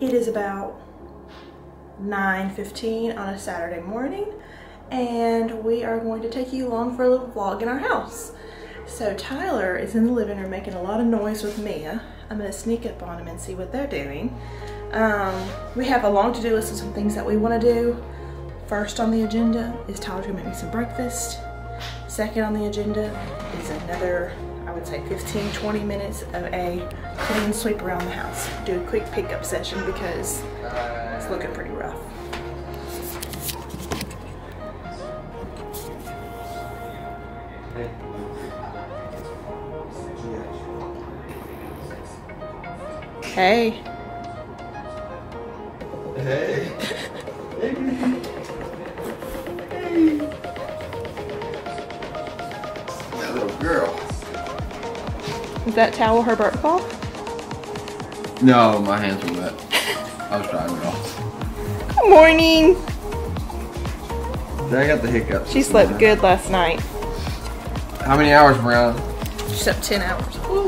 It is about 9.15 on a Saturday morning and we are going to take you along for a little vlog in our house. So Tyler is in the living room making a lot of noise with Mia. I'm gonna sneak up on him and see what they're doing. Um, we have a long to-do list of some things that we wanna do. First on the agenda is Tyler's gonna make me some breakfast. Second on the agenda is another, I would say 15, 20 minutes of a clean sweep around the house. Do a quick pickup session because it's looking pretty rough. Hey. Hey. that towel her bird ball? No, my hands were wet. I was trying it off. Good morning. I got the hiccups. She slept good last night. How many hours, Brown? She slept 10 hours. Ooh.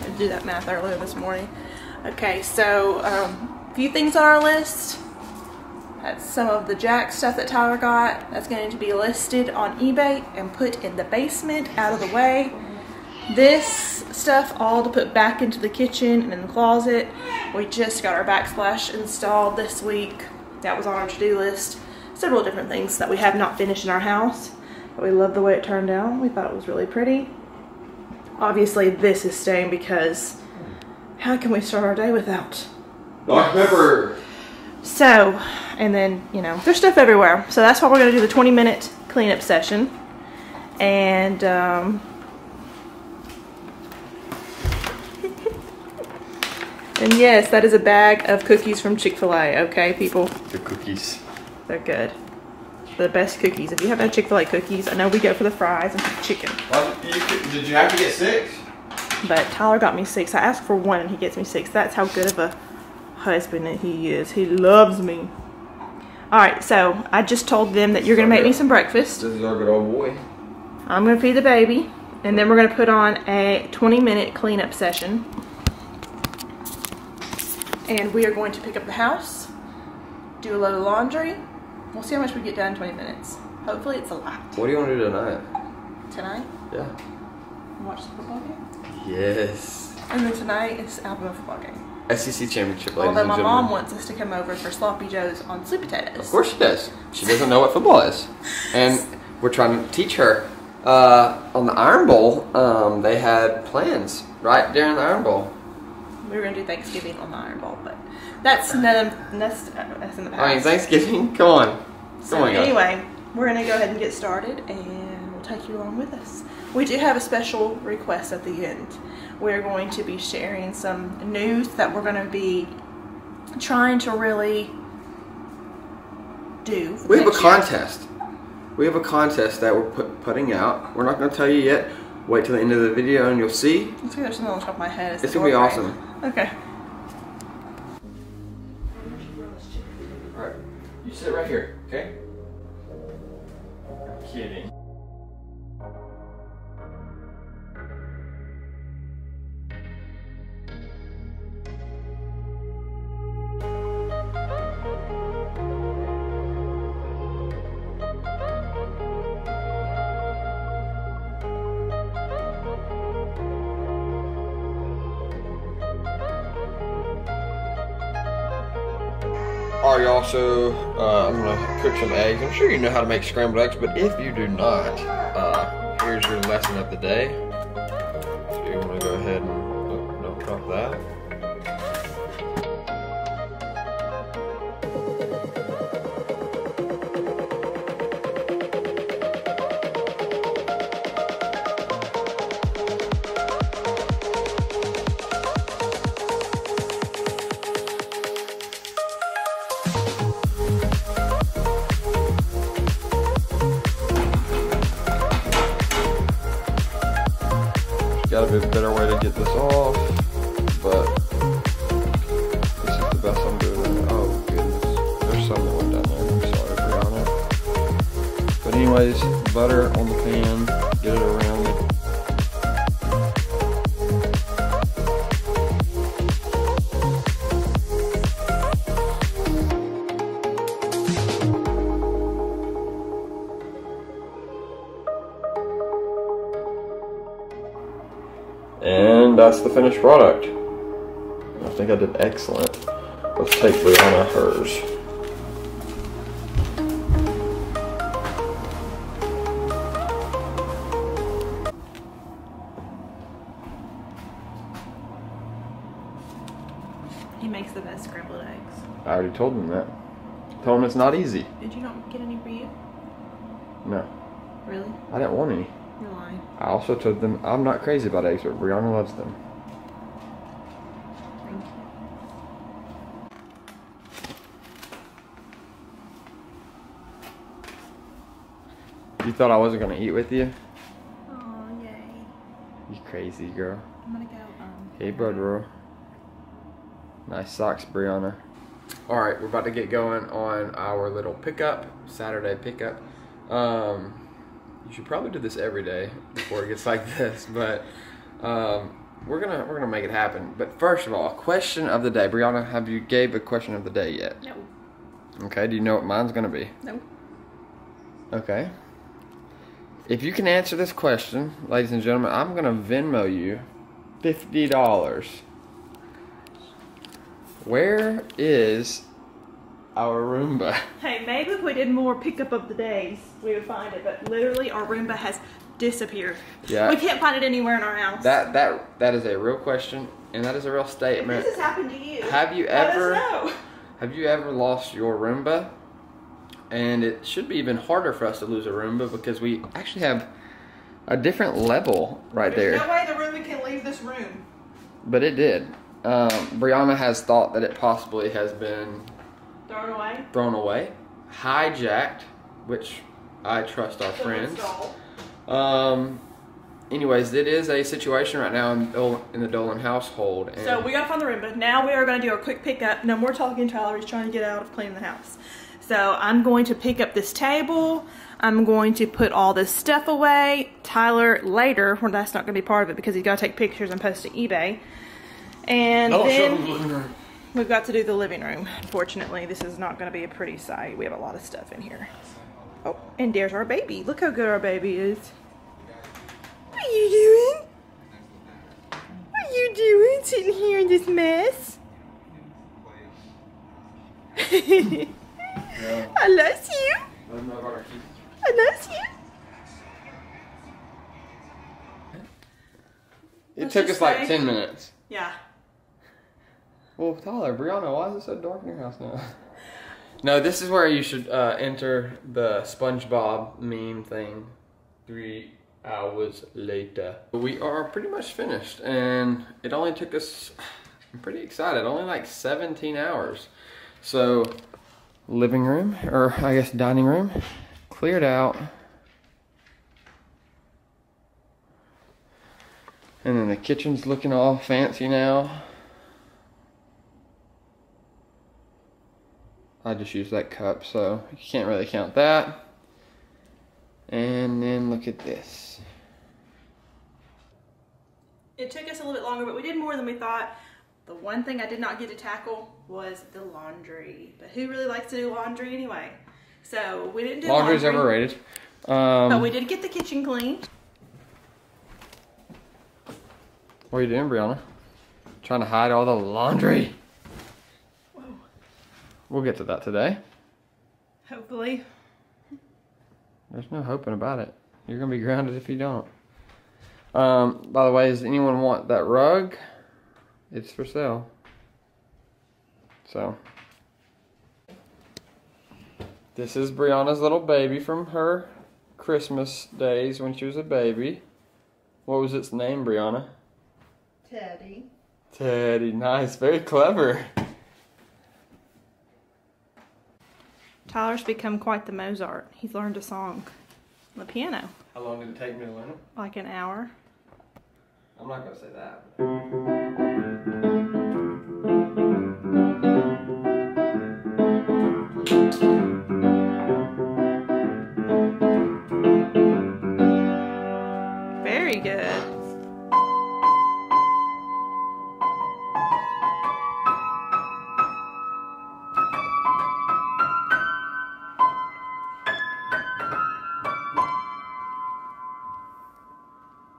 I did that math earlier this morning. Okay, so um, a few things on our list. That's some of the Jack stuff that Tyler got. That's going to be listed on eBay and put in the basement out of the way. This stuff all to put back into the kitchen and in the closet. We just got our backsplash installed this week. That was on our to-do list. Several different things that we have not finished in our house. But we love the way it turned out. We thought it was really pretty. Obviously this is staying because how can we start our day without? Dr. Pepper. So, and then, you know, there's stuff everywhere. So that's why we're going to do the 20 minute cleanup session. And, um, and yes, that is a bag of cookies from Chick-fil-A, okay, people? The cookies. They're good. The best cookies. If you haven't had Chick-fil-A cookies, I know we go for the fries and the chicken. Well, you did you have to get six? But Tyler got me six. I asked for one and he gets me six. That's how good of a husband that he is. He loves me. All right, so I just told them that you're gonna make me some breakfast. This is our good old boy. I'm gonna feed the baby, and then we're gonna put on a 20 minute cleanup session. And we are going to pick up the house, do a load of laundry. We'll see how much we get done in 20 minutes. Hopefully it's a lot. What do you want to do tonight? Tonight, Yeah. watch the football game. Yes. And then tonight it's Alabama football game. SEC championship, ladies Although and my gentlemen. mom wants us to come over for sloppy joes on sweet potatoes. Of course she does. She doesn't know what football is, and we're trying to teach her. Uh, on the Iron Bowl, um, they had plans right during the Iron Bowl. We were gonna do Thanksgiving on the Iron Bowl, but that's none of, that's, uh, that's in the past. I mean, Thanksgiving. Come on. So Come on, guys. anyway, we're gonna go ahead and get started, and we'll take you along with us. We do have a special request at the end. We're going to be sharing some news that we're going to be trying to really do. We have a year. contest. We have a contest that we're put, putting out. We're not going to tell you yet. Wait till the end of the video and you'll see. Let's go. There's something on top of my head. It's the gonna be awesome. Okay. Alright y'all, so uh, I'm gonna cook some eggs. I'm sure you know how to make scrambled eggs, but if you do not, uh, here's your lesson of the day. So you wanna go ahead and, oh, don't drop that. A better way to get this off, but this is the best I'm doing. Oh goodness, there's some that went down there. I'm sorry, Briana. But anyways, butter on the pan, get it around the finished product. I think I did excellent. Let's take Briana hers. He makes the best scrambled eggs. I already told them that. Told them it's not easy. Did you not get any for you? No, Really? I didn't want any. You're lying. I also told them I'm not crazy about eggs, but Briana loves them. You thought I wasn't gonna eat with you? Oh, yay. You crazy girl. I'm gonna go, um. Hey, bro. Nice socks, Briana. All right, we're about to get going on our little pickup, Saturday pickup. Um, you should probably do this every day before it gets like this, but um, we're gonna we're gonna make it happen. But first of all, question of the day, Briana. Have you gave a question of the day yet? No. Okay. Do you know what mine's gonna be? No. Okay. If you can answer this question, ladies and gentlemen, I'm gonna Venmo you fifty dollars. Where is our Roomba? Hey, maybe if we did more pickup of the days, we would find it. But literally, our Roomba has disappeared. Yeah. We can't find it anywhere in our house. That that that is a real question, and that is a real if statement. this has happened to you, Have you ever- know. Have you ever lost your Roomba? And it should be even harder for us to lose a Roomba because we actually have a different level right there. There's no way the Roomba can leave this room. But it did. Um, Briana has thought that it possibly has been Throw it away. thrown away, hijacked, which I trust our friends. Um, anyways, it is a situation right now in, Dol- in the Dolan household. And So we gotta find the Roomba. Now we are gonna do a quick pickup. No more talking. Tyler is trying to get out of cleaning the house. So I'm going to pick up this table. I'm going to put all this stuff away. Tyler later, well that's not gonna be part of it because he's gotta take pictures and post to eBay. And show then the we've got to do the living room. Unfortunately, this is not gonna be a pretty sight. We have a lot of stuff in here. Oh, and there's our baby. Look how good our baby is. What are you doing? What are you doing sitting here in this mess? I love you. I love you. It Let's took us like say- 10 minutes. Yeah. Well, Tyler, Briana, why is it so dark in your house now? No, this is where you should uh, enter the SpongeBob meme thing. Three hours later. We are pretty much finished, and it only took us, I'm pretty excited, only like 17 hours. So, living room, or I guess dining room, cleared out. And then the kitchen's looking all fancy now. I just used that cup, so you can't really count that. And then look at this. It took us a little bit longer, but we did more than we thought. The one thing I did not get to tackle was the laundry. But who really likes to do laundry anyway? So we didn't do Laundry's laundry. overrated. Um, But we did get the kitchen clean. what are you doing, Briana? Trying to hide all the laundry. Whoa. We'll get to that today. Hopefully. There's no hoping about it. You're gonna be grounded if you don't. Um, by the way, does anyone want that rug? It's for sale. So. This is Briana's little baby from her Christmas days when she was a baby. What was its name, Briana? Teddy. Teddy. Nice. Very clever. Tyler's become quite the Mozart. He's learned a song on the piano. How long did it take me to learn it? Like an hour. I'm not gonna say that.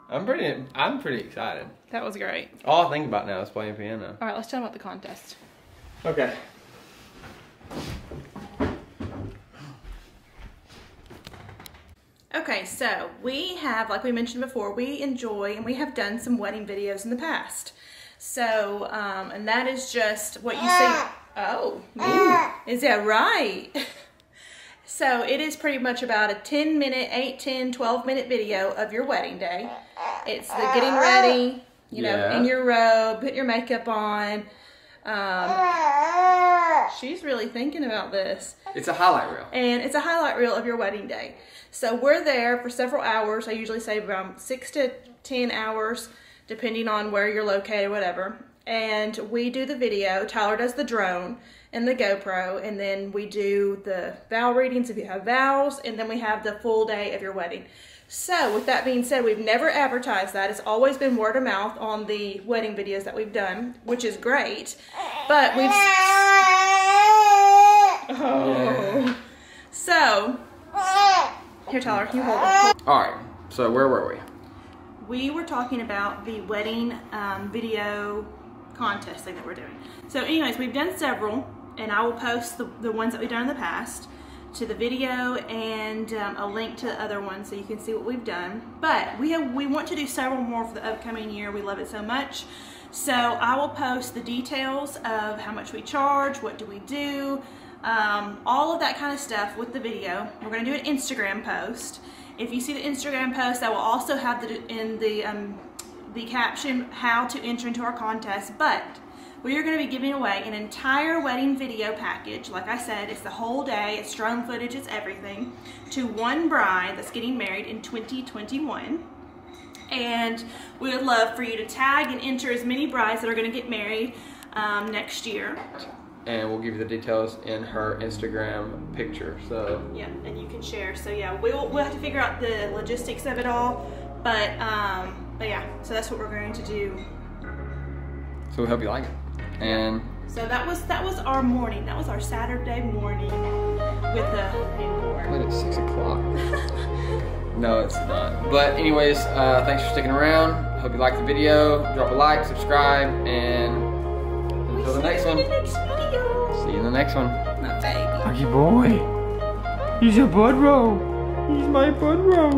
I'm I'm pretty. I'm pretty excited. That was great. All I think about now is playing piano. All right, let's tell them about the contest. Okay. Okay, so we have, like we mentioned before, we enjoy and we have done some wedding videos in the past. So, um, and that is just what you see. Oh, ooh, is that right? So it is pretty much about a 10 minute, 8, 10, 12 minute video of your wedding day. It's the getting ready, you know, Yeah. in your robe, put your makeup on. Um, she's really thinking about this It's a highlight reel. and it's a highlight reel of your wedding day. So we're there for several hours. I usually say around six to ten hours, depending on where you're located, whatever. And we do the video. Tyler does the drone and the GoPro, and then we do the vow readings if you have vows, and then we have the full day of your wedding. So, with that being said, we've never advertised that. It's always been word of mouth on the wedding videos that we've done, which is great. But we've Oh. So, here, Tyler, you hold it. All right. So where were we? We were talking about the wedding um, video contest thing that we're doing. So, anyways, we've done several, and I will post the, the ones that we've done in the past to the video and um, a link to the other ones so you can see what we've done. But we have we want to do several more for the upcoming year. We love it so much. So I will post the details of how much we charge, what do we do, um, all of that kind of stuff with the video. We're going to do an Instagram post. If you see the Instagram post, I will also have the in the um, the caption how to enter into our contest. But we are going to be giving away an entire wedding video package. Like I said, it's the whole day, it's drone footage, it's everything, to one bride that's getting married in 2021. And we would love for you to tag and enter as many brides that are going to get married um, next year. And we'll give you the details in her Instagram picture. So Yeah, and you can share. So yeah, we'll we'll have to figure out the logistics of it all, but um, but yeah, so that's what we're going to do. so we hope you like it. And So that was that was our morning. That was our Saturday morning with the newborn. But it's six o'clock. no, it's not. But anyways, uh, thanks for sticking around. Hope you liked the video. Drop a like, subscribe, and until the next one. See you in the next. See you in the next one. My baby. Lucky boy. He's a bud row. He's my bud row.